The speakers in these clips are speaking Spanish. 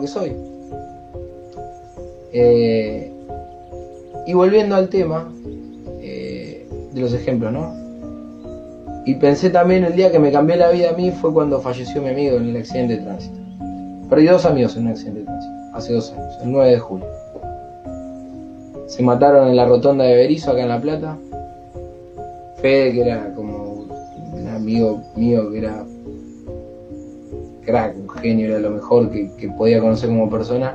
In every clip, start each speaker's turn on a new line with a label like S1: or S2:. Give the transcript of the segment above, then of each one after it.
S1: que soy. Eh, y volviendo al tema eh, de los ejemplos, ¿no? Y pensé también el día que me cambió la vida a mí fue cuando falleció mi amigo en el accidente de tránsito. Perdí dos amigos en un accidente de tránsito, hace dos años, el 9 de julio. Se mataron en la rotonda de Berizo, acá en La Plata. Fede, que era como un amigo mío, que era crack, un genio, era lo mejor que, podía conocer como persona,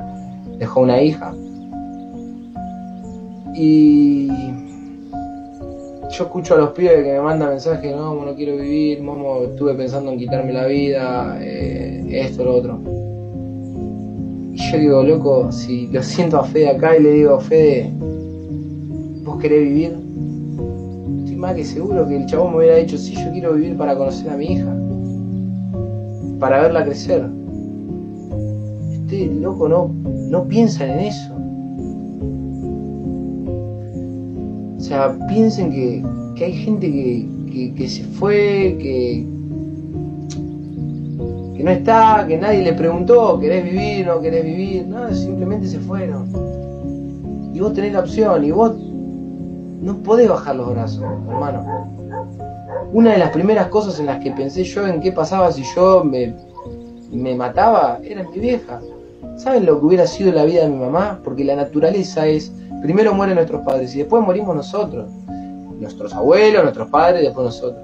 S1: dejó una hija. Y yo escucho a los pibes que me mandan mensajes, no, no quiero vivir, momo, estuve pensando en quitarme la vida, eh, esto, lo otro. Y yo digo, loco, si lo siento a Fede acá y le digo, Fede, ¿vos querés vivir? Estoy más que seguro que el chabón me hubiera dicho, sí, yo quiero vivir para conocer a mi hija, para verla crecer. Este loco no, no piensan en eso. O sea, piensen que, que hay gente que, que, se fue, que, que no está, que nadie le preguntó, ¿querés vivir no querés vivir? No, simplemente se fueron. Y vos tenés la opción y vos no podés bajar los brazos, hermano. Una de las primeras cosas en las que pensé yo en qué pasaba si yo me, me mataba era mi vieja. ¿Saben lo que hubiera sido la vida de mi mamá? Porque la naturaleza es, primero mueren nuestros padres y después morimos nosotros. Nuestros abuelos, nuestros padres y después nosotros.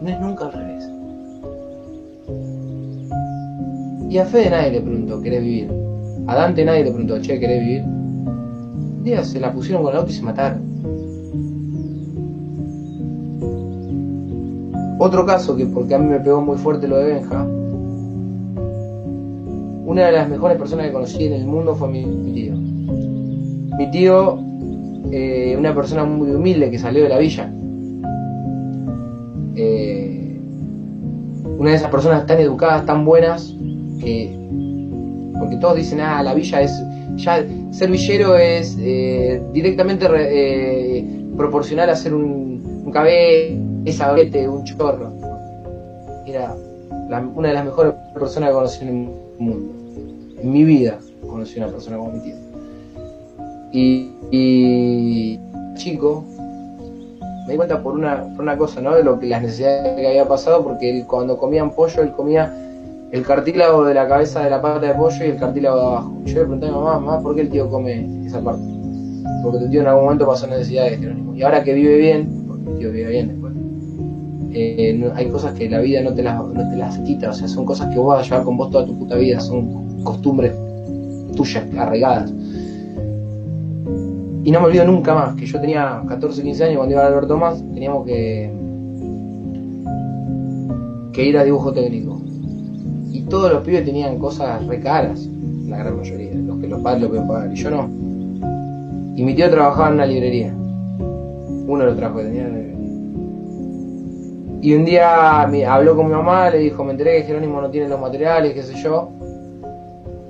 S1: No es nunca al revés. Y a Fede nadie le preguntó, ¿querés vivir? A Dante nadie le preguntó, che, ¿querés vivir? Un día se la pusieron con el auto y se mataron. Otro caso que porque a mí me pegó muy fuerte lo de Benja, una de las mejores personas que conocí en el mundo fue mi, tío. Mi tío, eh, una persona muy humilde que salió de la villa. Eh, una de esas personas tan educadas, tan buenas, que. Porque todos dicen, ah, la villa es. Ya ser villero es eh, directamente re- proporcional a ser un, un cabeza, un chorro. Era una de las mejores personas que conocí en el mundo. En mi vida conocí una persona como mi tío. Y, y chico, me di cuenta por una, por una cosa, ¿no? De lo que las necesidades que había pasado, porque cuando comían pollo, él comía el cartílago de la cabeza de la pata de pollo y el cartílago de abajo. Yo le pregunté a mi mamá, mamá, ¿por qué el tío come esa parte? Porque tu tío en algún momento pasó necesidades, Jerónimo. Y ahora que vive bien, porque el tío vive bien eh, hay cosas que la vida no te, las, no te las quita, o sea, son cosas que vos vas a llevar con vos toda tu puta vida, son costumbres tuyas, arraigadas. Y no me olvido nunca más, que yo tenía 14, 15 años cuando iba a Alberto Más, teníamos que, que ir a dibujo técnico. Y todos los pibes tenían cosas re caras, la gran mayoría, los que los padres lo pueden pagar, y yo no. Y mi tío trabajaba en una librería. Uno lo trajo, tenía. Y un día me habló con mi mamá, le dijo, me enteré que Jerónimo no tiene los materiales, qué sé yo.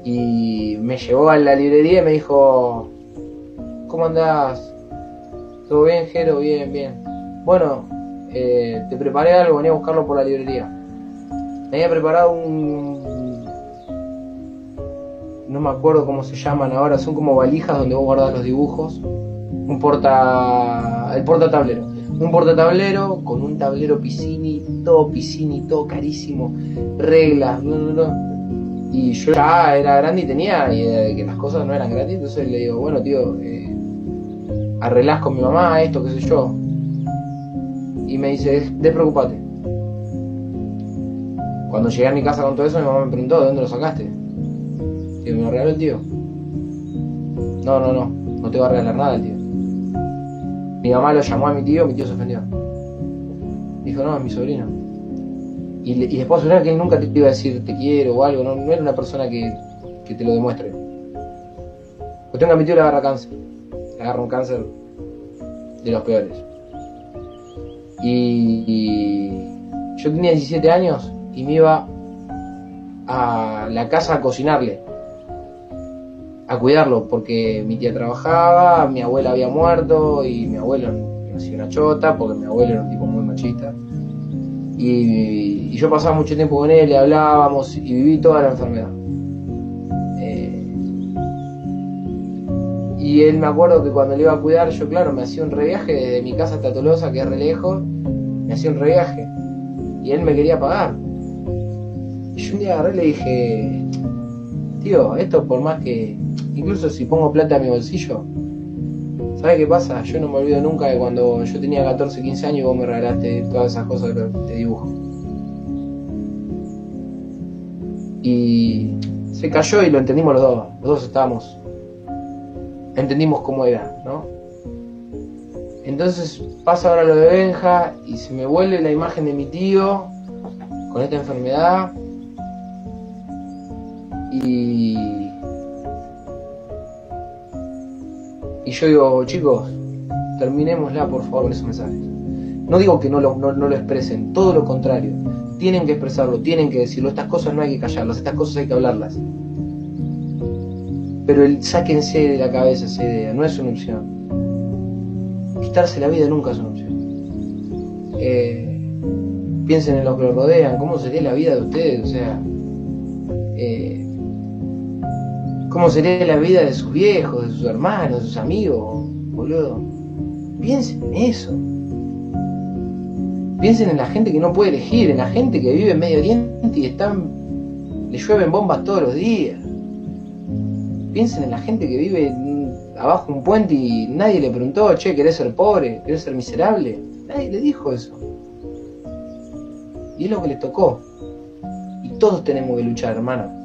S1: Y me llevó a la librería y me dijo, ¿cómo andás? ¿Todo bien, Jero? Bien, bien. Bueno, eh, te preparé algo, venía a buscarlo por la librería. Me había preparado un... No me acuerdo cómo se llaman ahora, son como valijas donde vos guardás los dibujos. Un porta... el porta tablero. Un portatablero con un tablero piscini, todo piscini, todo carísimo, reglas, no, no, no. Y yo ya era grande y tenía idea de que las cosas no eran gratis, entonces le digo, bueno tío, eh, arreglás con mi mamá esto, qué sé yo. Y me dice, despreocupate. Cuando llegué a mi casa con todo eso, mi mamá me preguntó, ¿de dónde lo sacaste? Digo, me lo regaló el tío. No, no, no, no te va a regalar nada el tío. Mi mamá lo llamó a mi tío, mi tío se ofendió. Dijo, no, es mi sobrino. Y, le- y después que él nunca te iba a decir te quiero o algo, no, no era una persona que, que te lo demuestre. Cuestión que a mi tío le agarra cáncer. Le agarra un cáncer de los peores. Y, y yo tenía 17 años y me iba a la casa a cocinarle a cuidarlo, porque mi tía trabajaba, mi abuela había muerto y mi abuelo hacía una chota, porque mi abuelo era un tipo muy machista. Y, yo pasaba mucho tiempo con él, le hablábamos y viví toda la enfermedad. Eh, y él me acuerdo que cuando le iba a cuidar, yo claro, me hacía un reviaje desde mi casa hasta Tolosa, que es re lejos, me hacía un reviaje. Y él me quería pagar. Y yo un día agarré y le dije, tío, esto por más que incluso si pongo plata en mi bolsillo, ¿sabes qué pasa? Yo no me olvido nunca de cuando yo tenía 14, 15 años y vos me regalaste todas esas cosas de dibujo. Y se cayó y lo entendimos los dos, los dos estábamos entendimos cómo era, ¿no? Entonces pasa ahora lo de Benja y se me vuelve la imagen de mi tío con esta enfermedad y y yo digo chicos terminémosla por favor con esos mensajes. No digo que no lo, no, no lo expresen todo lo contrario. Tienen que expresarlo tienen que decirlo. Estas cosas no hay que callarlas estas cosas hay que hablarlas. Pero el sáquense de la cabeza esa idea, no es una opción. Quitarse la vida nunca es una opción. Eh, piensen en los que los rodean, cómo sería la vida de ustedes, o sea, eh, cómo sería la vida de sus viejos, de sus hermanos, de sus amigos, boludo. Piensen en eso. Piensen en la gente que no puede elegir, en la gente que vive en Medio Oriente y están, le llueven bombas todos los días piensen en la gente que vive abajo de un puente y nadie le preguntó, che, ¿querés ser pobre? ¿Querés ser miserable? Nadie le dijo eso. Y es lo que les tocó. Y todos tenemos que luchar, hermano.